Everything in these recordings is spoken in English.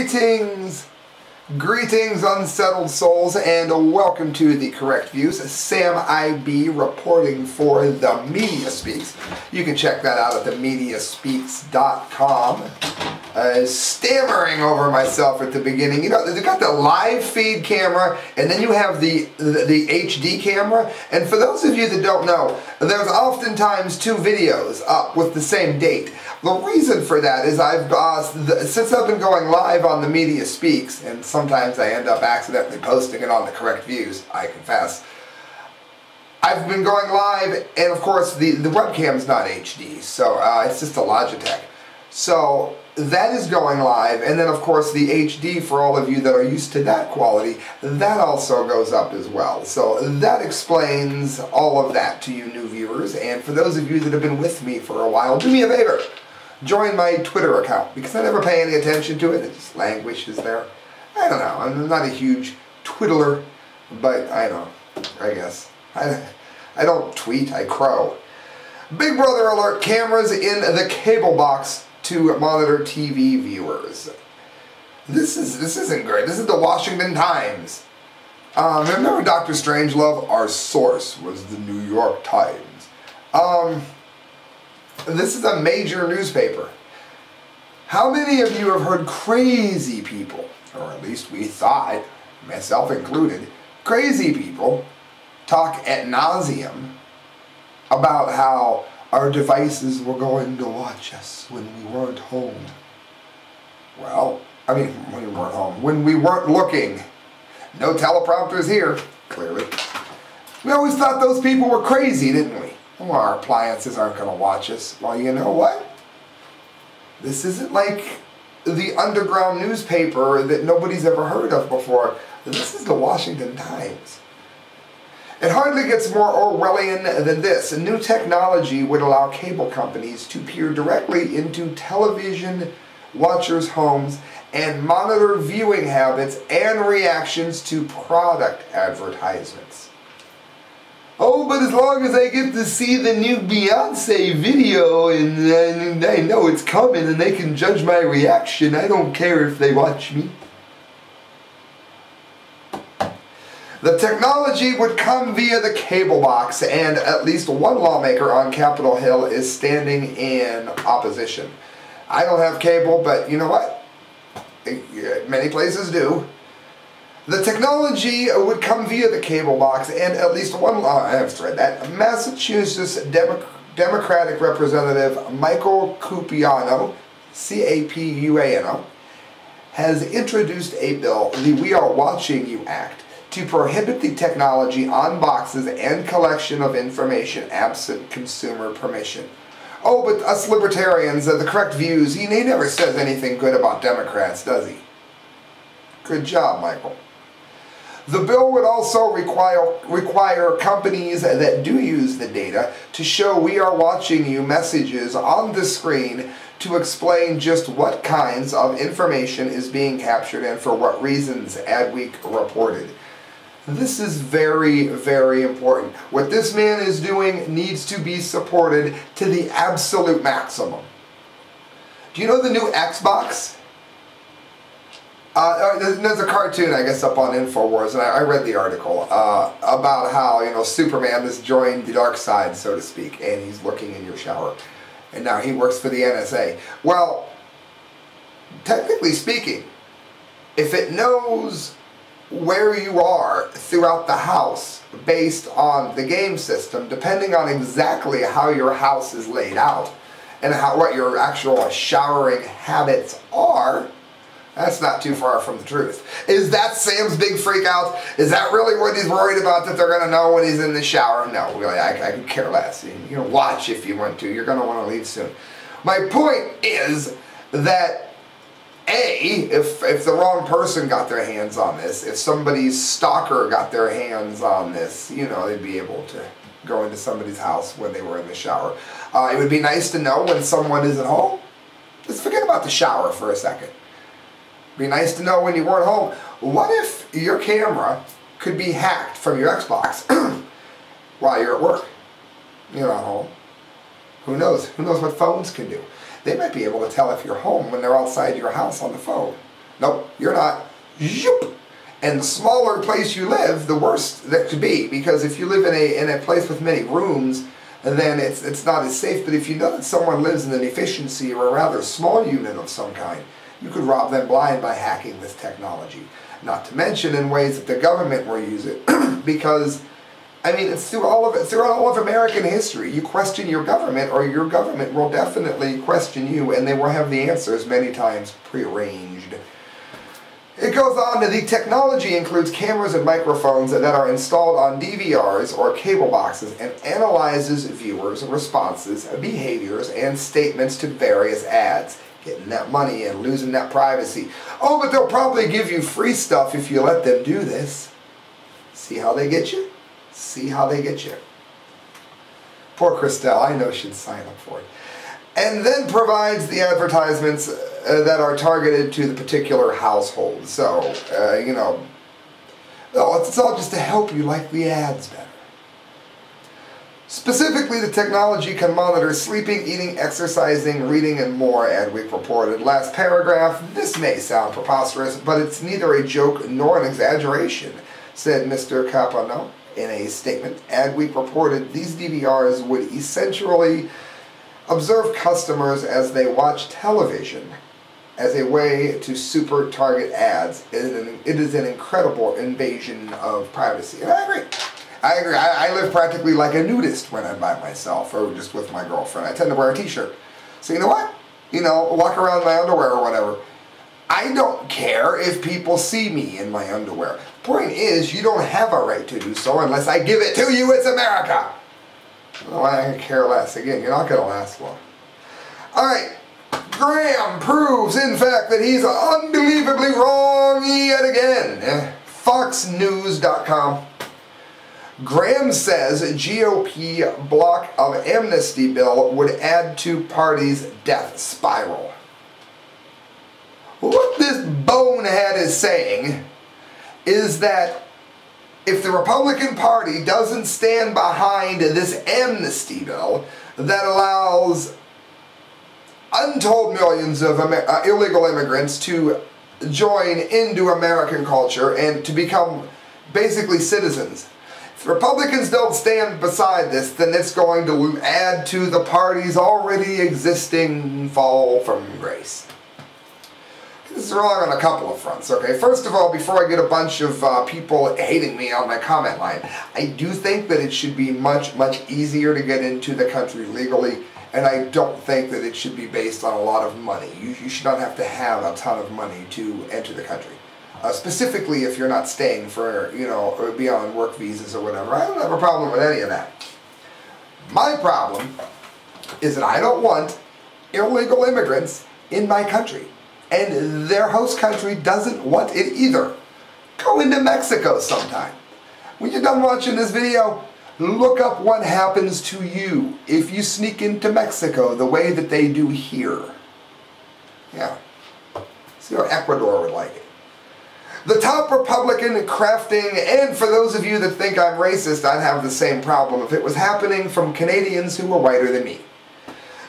Greetings, greetings unsettled souls and welcome to the Correct Views. Sam IB reporting for The Media Speaks. You can check that out at themediaspeaks.com uh, stammering over myself at the beginning. You know, they've got the live feed camera, and then you have the, the, the HD camera. And for those of you that don't know, there's oftentimes two videos up with the same date. The reason for that is I've uh, since I've been going live on the Media Speaks, and sometimes I end up accidentally posting it on the correct views. I confess. I've been going live, and of course the the webcam's not HD, so uh, it's just a Logitech. So that is going live, and then of course the HD for all of you that are used to that quality, that also goes up as well. So that explains all of that to you new viewers, and for those of you that have been with me for a while, do me a favor. Join my Twitter account, because I never pay any attention to it, it just languishes there. I don't know, I'm not a huge twiddler, but I don't I guess. I, I don't tweet, I crow. Big Brother alert, cameras in the cable box to monitor TV viewers. This is this isn't great. This is the Washington Times. Um, remember Dr. Strangelove? Our source was the New York Times. Um, this is a major newspaper. How many of you have heard crazy people, or at least we thought, myself included, crazy people talk at nauseum about how our devices were going to watch us when we weren't home. Well, I mean, when we weren't home, when we weren't looking. No teleprompters here, clearly. We always thought those people were crazy, didn't we? Well, our appliances aren't going to watch us. Well, you know what? This isn't like the underground newspaper that nobody's ever heard of before. This is the Washington Times. It hardly gets more Orwellian than this. A new technology would allow cable companies to peer directly into television watchers' homes and monitor viewing habits and reactions to product advertisements. Oh, but as long as I get to see the new Beyonce video and, and I know it's coming and they can judge my reaction, I don't care if they watch me. The technology would come via the cable box, and at least one lawmaker on Capitol Hill is standing in opposition. I don't have cable, but you know what? Many places do. The technology would come via the cable box, and at least one law, I have read that, Massachusetts Demo Democratic Representative Michael Capuano, C-A-P-U-A-N-O, has introduced a bill, the We Are Watching You Act, to prohibit the technology on boxes and collection of information absent consumer permission. Oh, but us libertarians, uh, the correct views, he, he never says anything good about Democrats, does he? Good job, Michael. The bill would also require, require companies that do use the data to show we are watching you messages on the screen to explain just what kinds of information is being captured and for what reasons Adweek reported. This is very, very important. What this man is doing needs to be supported to the absolute maximum. Do you know the new Xbox? Uh, there's a cartoon, I guess, up on InfoWars, and I, I read the article uh, about how, you know, Superman has joined the dark side, so to speak, and he's looking in your shower. And now he works for the NSA. Well, technically speaking, if it knows where you are throughout the house based on the game system, depending on exactly how your house is laid out and how what your actual showering habits are, that's not too far from the truth. Is that Sam's big freak out? Is that really what he's worried about that they're going to know when he's in the shower? No, really, I, I could care less. You can watch if you want to. You're going to want to leave soon. My point is that a, if, if the wrong person got their hands on this, if somebody's stalker got their hands on this, you know, they'd be able to go into somebody's house when they were in the shower. Uh, it would be nice to know when someone isn't home. Let's forget about the shower for a second. Be nice to know when you weren't home. What if your camera could be hacked from your Xbox while you're at work? You're not home. Who knows? Who knows what phones can do? They might be able to tell if you're home when they're outside your house on the phone. Nope, you're not. Zoop. And the smaller place you live, the worse that could be. Because if you live in a, in a place with many rooms, then it's, it's not as safe. But if you know that someone lives in an efficiency or a rather small unit of some kind, you could rob them blind by hacking this technology. Not to mention in ways that the government will use it. because, I mean, it's through all of it, throughout all of American history. You question your government, or your government will definitely question you, and they will have the answers many times prearranged. It goes on to the technology includes cameras and microphones that are installed on DVRs or cable boxes and analyzes viewers' responses, behaviors, and statements to various ads. Getting that money and losing that privacy. Oh, but they'll probably give you free stuff if you let them do this. See how they get you? See how they get you. Poor Christelle, I know she'd sign up for it and then provides the advertisements uh, that are targeted to the particular household. So, uh, you know, it's all just to help you like the ads better. Specifically, the technology can monitor sleeping, eating, exercising, reading, and more, Adweek reported. Last paragraph, this may sound preposterous, but it's neither a joke nor an exaggeration, said Mr. Capuano in a statement. Adweek reported these DVRs would essentially Observe customers as they watch television as a way to super target ads. It is an, it is an incredible invasion of privacy. And I agree. I agree. I, I, live practically like a nudist when I'm by myself or just with my girlfriend. I tend to wear a t-shirt. So you know what? You know, walk around in my underwear or whatever. I don't care if people see me in my underwear. Point is, you don't have a right to do so unless I give it to you. It's America. Well, I care less. Again, you're not going to last long. All right. Graham proves, in fact, that he's unbelievably wrong yet again. Eh, FoxNews.com. Graham says GOP block of amnesty bill would add to party's death spiral. What this bonehead is saying is that if the Republican Party doesn't stand behind this amnesty bill that allows untold millions of Amer uh, illegal immigrants to join into American culture and to become basically citizens. If Republicans don't stand beside this, then it's going to add to the party's already existing fall from grace. This is wrong on a couple of fronts, okay? First of all, before I get a bunch of uh, people hating me on my comment line, I do think that it should be much, much easier to get into the country legally, and I don't think that it should be based on a lot of money. You, you should not have to have a ton of money to enter the country. Uh, specifically if you're not staying for, you know, beyond work visas or whatever. I don't have a problem with any of that. My problem is that I don't want illegal immigrants in my country and their host country doesn't want it either. Go into Mexico sometime. When you're done watching this video, look up what happens to you if you sneak into Mexico the way that they do here. Yeah. See how Ecuador would like it. The top Republican crafting, and for those of you that think I'm racist, I'd have the same problem if it was happening from Canadians who were whiter than me.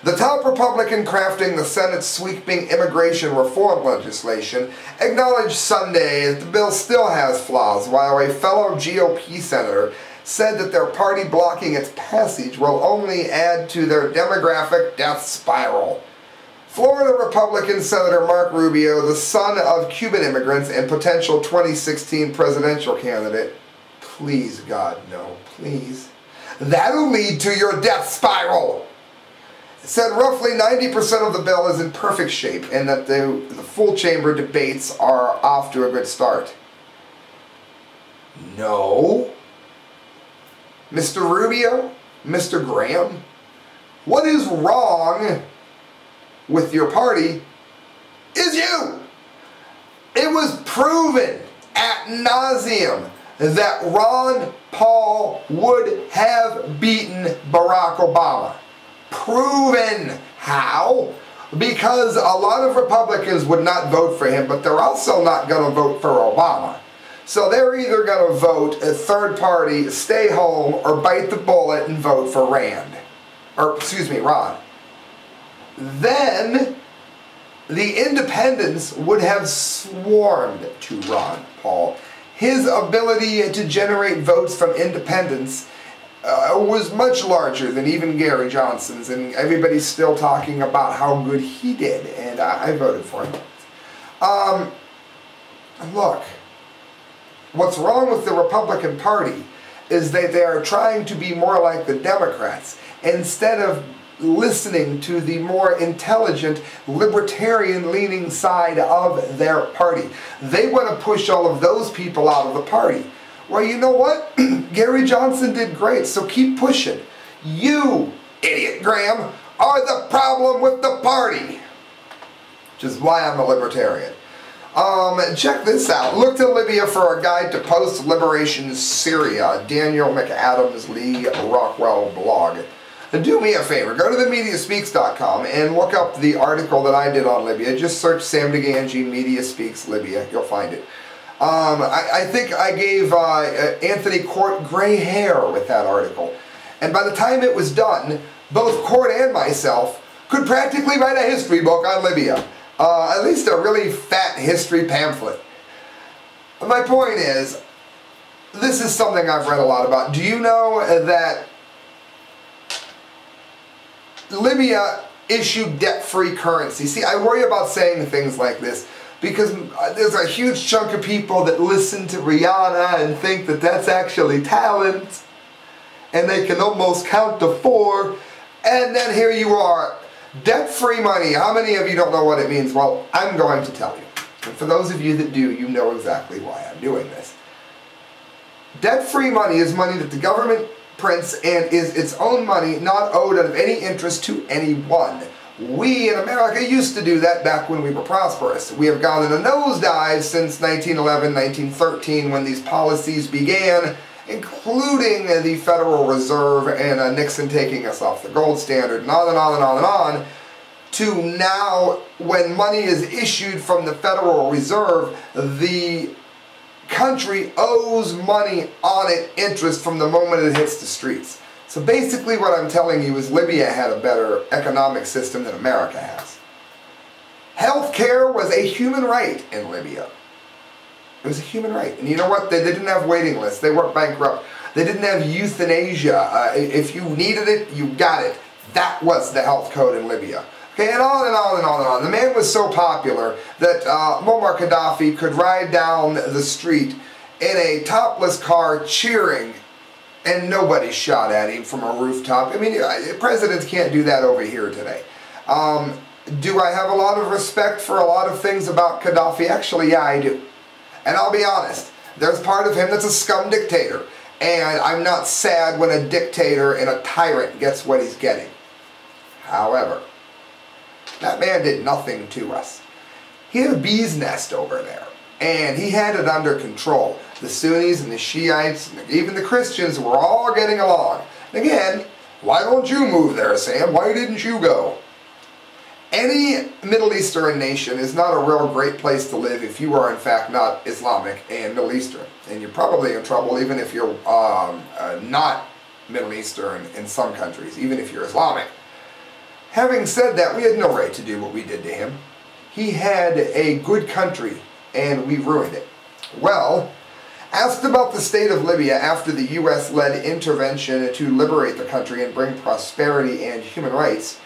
The top Republican crafting the Senate's sweeping immigration reform legislation acknowledged Sunday that the bill still has flaws, while a fellow GOP senator said that their party blocking its passage will only add to their demographic death spiral. Florida Republican Senator Marco Rubio, the son of Cuban immigrants and potential 2016 presidential candidate, please God, no, please. That'll lead to your death spiral said roughly 90% of the bill is in perfect shape and that the, the full chamber debates are off to a good start. No. Mr. Rubio, Mr. Graham, what is wrong with your party is you. It was proven at nauseum that Ron Paul would have beaten Barack Obama proven. How? Because a lot of Republicans would not vote for him, but they're also not going to vote for Obama. So they're either going to vote a third party, stay home, or bite the bullet and vote for Rand. Or, excuse me, Ron. Then the independents would have swarmed to Ron Paul. His ability to generate votes from independents uh, was much larger than even Gary Johnson's, and everybody's still talking about how good he did, and I, I voted for him. Um, look, what's wrong with the Republican Party is that they are trying to be more like the Democrats instead of listening to the more intelligent, libertarian leaning side of their party. They want to push all of those people out of the party. Well, you know what? Gary Johnson did great, so keep pushing. You, idiot Graham, are the problem with the party. Which is why I'm a libertarian. Um, check this out. Look to Libya for a guide to post-liberation Syria. Daniel McAdams Lew Rockwell blog. Do me a favor, go to themediaspeaks.com and look up the article that I did on Libya. Just search Sam Di Gangi Media Speaks Libya. You'll find it. Um, I, I, think I gave uh, uh, Anthony Court gray hair with that article. And by the time it was done, both Court and myself could practically write a history book on Libya. Uh, at least a really fat history pamphlet. My point is, this is something I've read a lot about. Do you know that Libya issued debt-free currency? See, I worry about saying things like this because uh, there's a huge chunk of people that listen to Rihanna and think that that's actually talent. And they can almost count to four. And then here you are. Debt-free money. How many of you don't know what it means? Well I'm going to tell you. And for those of you that do you know exactly why I'm doing this. Debt-free money is money that the government prints and is its own money not owed out of any interest to anyone we in America used to do that back when we were prosperous. We have gone in a nosedive since 1911, 1913 when these policies began, including the Federal Reserve and uh, Nixon taking us off the gold standard, and on and on and on and on, to now when money is issued from the Federal Reserve, the country owes money on it interest from the moment it hits the streets. So basically what I'm telling you is Libya had a better economic system than America has. Healthcare was a human right in Libya. It was a human right. And you know what? They, didn't have waiting lists. They weren't bankrupt. They didn't have euthanasia. Uh, if you needed it, you got it. That was the health code in Libya. Okay, and on and on and on and on. The man was so popular that uh, Muammar Gaddafi could ride down the street in a topless car cheering and nobody shot at him from a rooftop. I mean, presidents can't do that over here today. Um, do I have a lot of respect for a lot of things about Gaddafi? Actually, yeah, I do. And I'll be honest, there's part of him that's a scum dictator. And I'm not sad when a dictator and a tyrant gets what he's getting. However, that man did nothing to us. He had a bee's nest over there and he had it under control. The Sunnis and the Shiites and even the Christians were all getting along. And again, why don't you move there, Sam? Why didn't you go? Any Middle Eastern nation is not a real great place to live if you are in fact not Islamic and Middle Eastern. And you're probably in trouble even if you're um, uh, not Middle Eastern in some countries, even if you're Islamic. Having said that, we had no right to do what we did to him. He had a good country and we ruined it. Well, asked about the state of Libya after the U.S.-led intervention to liberate the country and bring prosperity and human rights,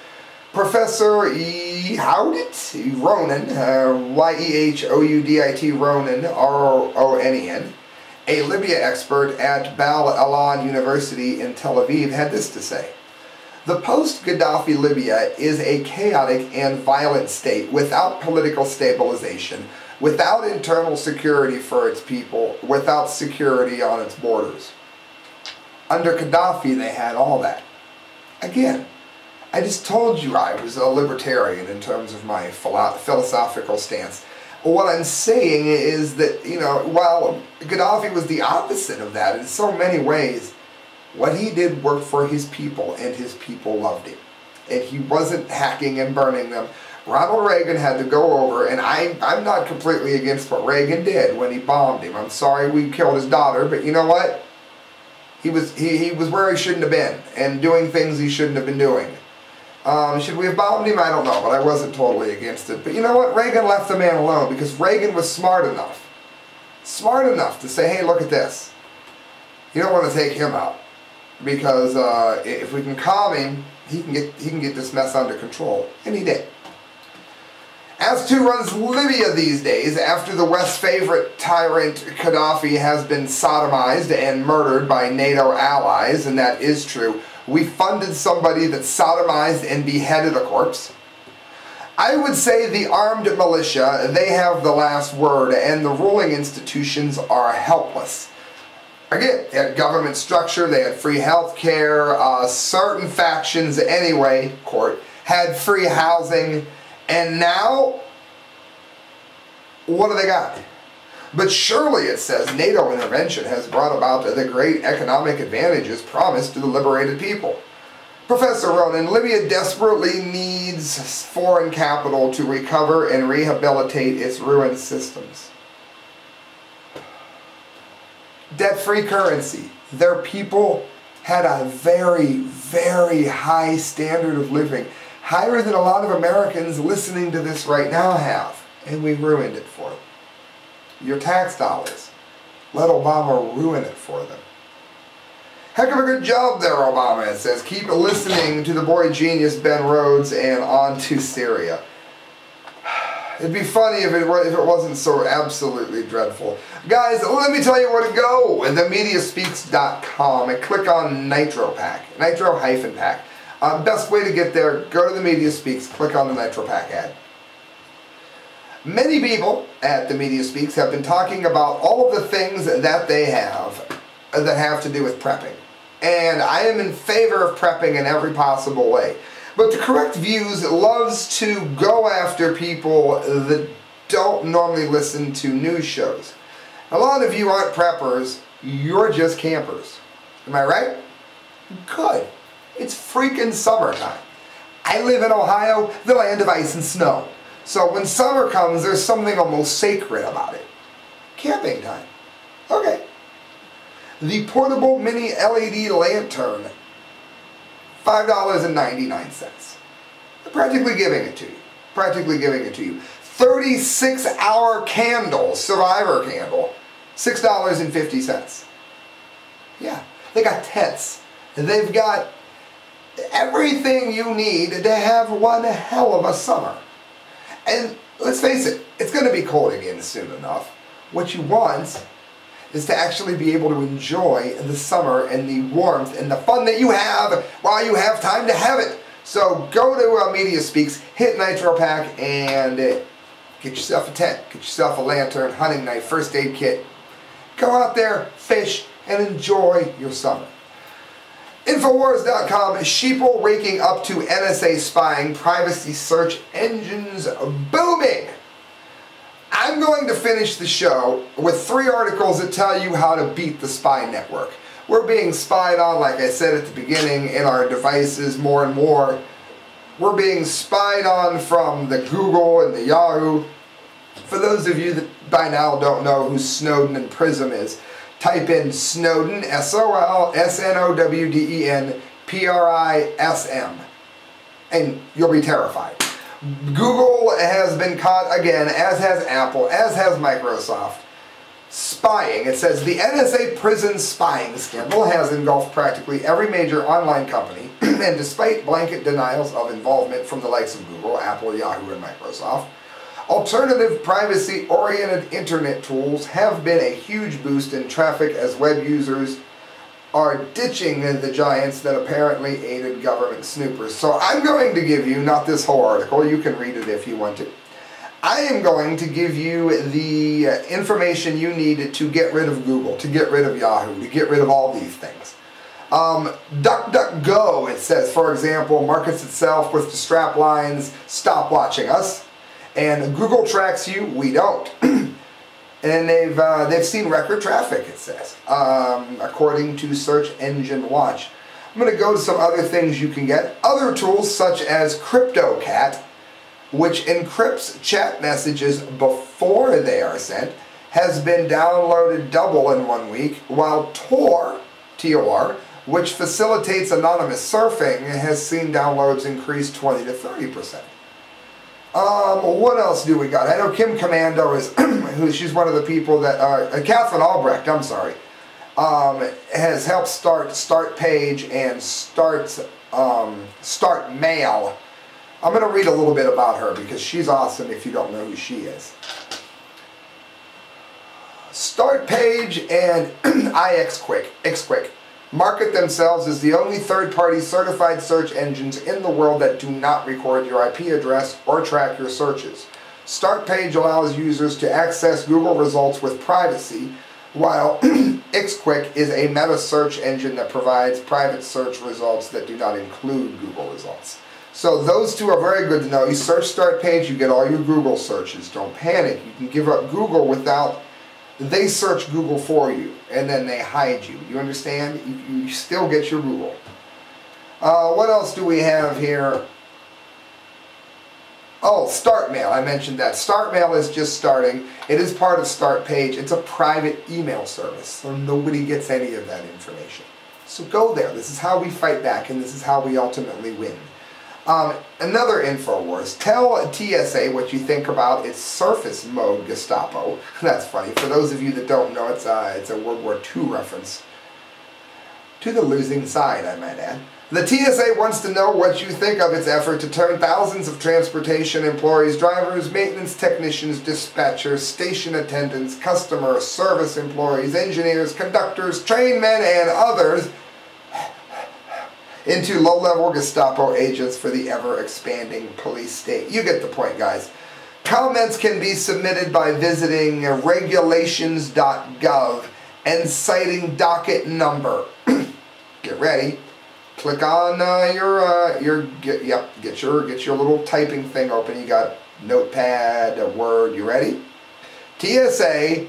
Professor E. Howdit Ronen, uh, Y-E-H-O-U-D-I-T Ronen, R-O-N-E-N, a Libya expert at Bar-Ilan University in Tel Aviv, had this to say. The post-Gaddafi Libya is a chaotic and violent state without political stabilization, without internal security for its people, without security on its borders. Under Gaddafi, they had all that. Again, I just told you I was a libertarian in terms of my philosophical stance. What I'm saying is that, you know, while Gaddafi was the opposite of that in so many ways, what he did worked for his people and his people loved him. And he wasn't hacking and burning them Ronald Reagan had to go over, and I, I'm not completely against what Reagan did when he bombed him. I'm sorry we killed his daughter, but you know what? He was, he, he was where he shouldn't have been, and doing things he shouldn't have been doing. Um, should we have bombed him? I don't know, but I wasn't totally against it. But you know what? Reagan left the man alone because Reagan was smart enough. Smart enough to say, hey, look at this. You don't want to take him out because uh, if we can calm him, he can get he can get this mess under control, and he did. As to runs Libya these days after the West's favorite tyrant Gaddafi has been sodomized and murdered by NATO allies, and that is true. We funded somebody that sodomized and beheaded a corpse. I would say the armed militia, they have the last word, and the ruling institutions are helpless. Again, they had government structure, they had free health care, uh, certain factions anyway, court, had free housing, and now, what do they got? But surely, it says, NATO intervention has brought about the great economic advantages promised to the liberated people. Professor Ronen, Libya desperately needs foreign capital to recover and rehabilitate its ruined systems. Debt-free currency. Their people had a very, very high standard of living higher than a lot of Americans listening to this right now have, and we ruined it for them. Your tax dollars. Let Obama ruin it for them. Heck of a good job there, Obama, it says. Keep listening to the boy genius Ben Rhodes and on to Syria. It'd be funny if it, if it wasn't so absolutely dreadful. Guys, let me tell you where to go. TheMediaSpeaks.com and click on Nitro Pak. Nitro-Pak. Uh, best way to get there, go to the Media Speaks, click on the Nitro Pak ad. Many people at the Media Speaks have been talking about all of the things that they have that have to do with prepping. And I am in favor of prepping in every possible way. But the correct views loves to go after people that don't normally listen to news shows. A lot of you aren't preppers, you're just campers. Am I right? Good. It's freaking summertime. I live in Ohio, the land of ice and snow. So when summer comes, there's something almost sacred about it. Camping time. Okay. The portable mini LED lantern, $5.99. Practically giving it to you. Practically giving it to you. 36 hour candle, survivor candle, $6.50. Yeah, they got tents. They've got everything you need to have one hell of a summer. And let's face it, it's going to be cold again soon enough. What you want is to actually be able to enjoy the summer and the warmth and the fun that you have while you have time to have it. So go to uh, Media Speaks, hit Nitro Pak, and uh, get yourself a tent, get yourself a lantern, hunting knife, first aid kit. Go out there, fish, and enjoy your summer. Infowars.com, sheeple raking up to NSA spying, privacy search engines booming. I'm going to finish the show with three articles that tell you how to beat the spy network. We're being spied on, like I said at the beginning, in our devices more and more. We're being spied on from the Google and the Yahoo. For those of you that by now don't know who Snowden and Prism is, type in Snowden, S-O-L-S-N-O-W-D-E-N, P-R-I-S-M, and you'll be terrified. Google has been caught again, as has Apple, as has Microsoft, spying. It says the NSA PRISM spying scandal has engulfed practically every major online company, and despite blanket denials of involvement from the likes of Google, Apple, Yahoo, and Microsoft, alternative privacy-oriented internet tools have been a huge boost in traffic as web users are ditching the giants that apparently aided government snoopers. So I'm going to give you, not this whole article, you can read it if you want to. I am going to give you the uh, information you need to get rid of Google, to get rid of Yahoo, to get rid of all these things. Um, DuckDuckGo, it says, for example, markets itself with the strap lines, stop watching us. And Google tracks you, we don't. and they've uh, they've seen record traffic. It says, um, according to Search Engine Watch. I'm going to go to some other things you can get. Other tools such as CryptoCat, which encrypts chat messages before they are sent, has been downloaded double in one week, while Tor, T-O-R, which facilitates anonymous surfing, has seen downloads increase 20 to 30%. Um, what else do we got? I know Kim Komando is, who she's one of the people that, uh, Katherine Albrecht, I'm sorry, um, has helped start Start Page and Start, um, Start Mail. I'm going to read a little bit about her because she's awesome if you don't know who she is. Start Page and Ixquick, X XQuick market themselves as the only third-party certified search engines in the world that do not record your IP address or track your searches. StartPage allows users to access Google results with privacy, while XQuick is a meta search engine that provides private search results that do not include Google results. So those two are very good to know. You search StartPage, you get all your Google searches. Don't panic. You can give up Google without they search Google for you and then they hide you. You understand? You, you still get your Google. Uh, what else do we have here? Oh, Start Mail. I mentioned that. Start Mail is just starting. It is part of Start Page. It's a private email service, so nobody gets any of that information. So go there. This is how we fight back, and this is how we ultimately win. Um, another InfoWars. Tell TSA what you think about its surface mode Gestapo. That's funny. For those of you that don't know, it's, uh, it's a World War II reference. To the losing side, I might add. The TSA wants to know what you think of its effort to turn thousands of transportation employees, drivers, maintenance technicians, dispatchers, station attendants, customer service employees, engineers, conductors, train men, and others into low-level Gestapo agents for the ever-expanding police state. You get the point, guys. Comments can be submitted by visiting regulations.gov and citing docket number. get ready. Click on uh, your uh, your get yep get your get your little typing thing open. You got Notepad, a Word. You ready? TSA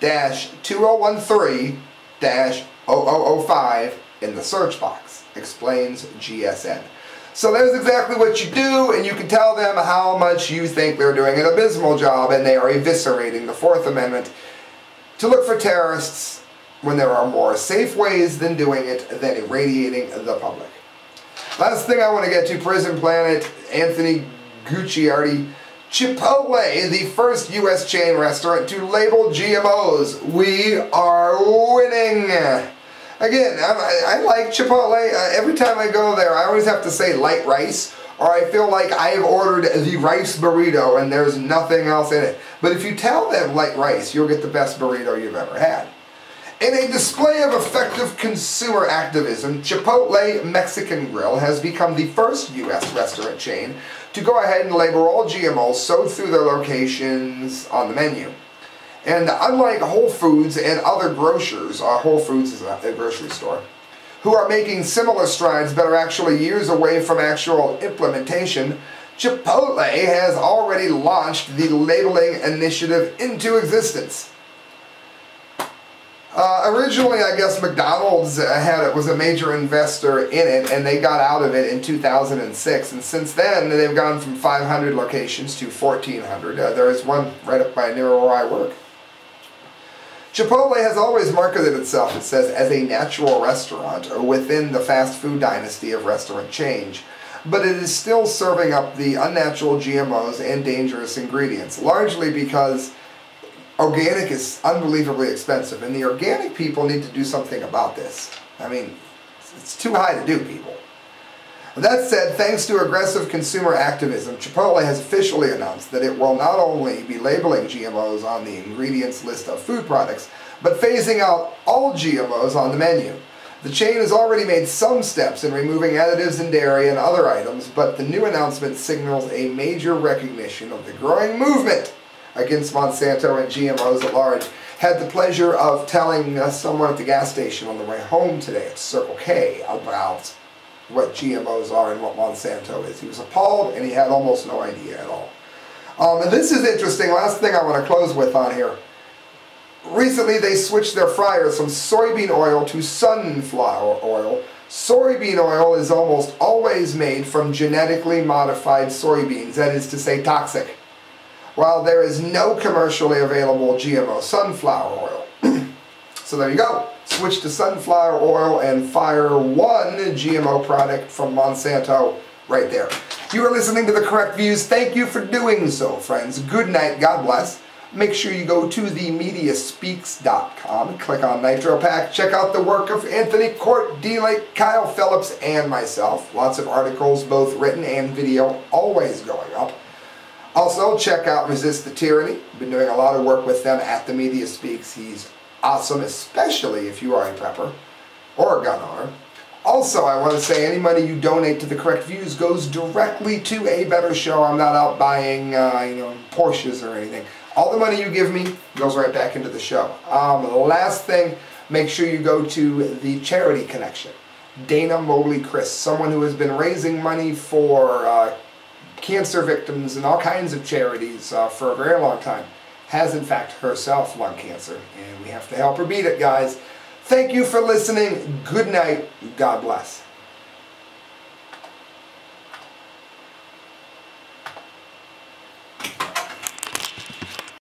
dash 2013 dash 0005 in the search box explains GSN. So there's exactly what you do, and you can tell them how much you think they're doing an abysmal job and they are eviscerating the Fourth Amendment to look for terrorists when there are more safe ways than doing it than irradiating the public. Last thing I want to get to, Prison Planet, Anthony Gucciardi, Chipotle, the first U.S. chain restaurant to label GMOs. We are winning! Again, I, I like Chipotle. Uh, every time I go there, I always have to say light rice, or I feel like I have ordered the rice burrito and there's nothing else in it. But if you tell them light rice, you'll get the best burrito you've ever had. In a display of effective consumer activism, Chipotle Mexican Grill has become the first U.S. restaurant chain to go ahead and label all GMOs sold through their locations on the menu. And unlike Whole Foods and other grocers, uh, Whole Foods is a, grocery store, who are making similar strides but are actually years away from actual implementation, Chipotle has already launched the labeling initiative into existence. Uh, originally, I guess McDonald's had it was a major investor in it, and they got out of it in 2006. And since then, they've gone from 500 locations to 1,400. Uh, there is one right up by near where I work. Chipotle has always marketed itself, it says, as a natural restaurant or within the fast food dynasty of restaurant change, but it is still serving up the unnatural GMOs and dangerous ingredients, largely because organic is unbelievably expensive, and the organic people need to do something about this. I mean, it's too high to do, people. That said, thanks to aggressive consumer activism, Chipotle has officially announced that it will not only be labeling GMOs on the ingredients list of food products, but phasing out all GMOs on the menu. The chain has already made some steps in removing additives in dairy and other items, but the new announcement signals a major recognition of the growing movement against Monsanto and GMOs at large. Had the pleasure of telling uh, someone at the gas station on the way home today at Circle K about what GMOs are and what Monsanto is. He was appalled and he had almost no idea at all. Um, and this is interesting. Last thing I want to close with on here. Recently they switched their fryers from soybean oil to sunflower oil. Soybean oil is almost always made from genetically modified soybeans, that is to say toxic. While there is no commercially available GMO sunflower oil. So there you go. Switch to sunflower oil and fire one GMO product from Monsanto right there. You are listening to the correct views. Thank you for doing so, friends. Good night. God bless. Make sure you go to themediaspeaks.com, click on Nitro Pak, check out the work of Anthony Court, D. Lake, Kyle Phillips, and myself. Lots of articles, both written and video, always going up. Also, check out Resist the Tyranny. Been doing a lot of work with them at the Media Speaks. He's awesome, especially if you are a prepper or a gun owner. Also, I want to say any money you donate to the correct views goes directly to a better show. I'm not out buying, uh, you know, Porsches or anything. All the money you give me goes right back into the show. Um, last thing, make sure you go to the Charity Connection. Dana Mobley Chris, someone who has been raising money for uh, cancer victims and all kinds of charities uh, for a very long time, has in fact herself lung cancer, and we have to help her beat it, guys. Thank you for listening. Good night. God bless.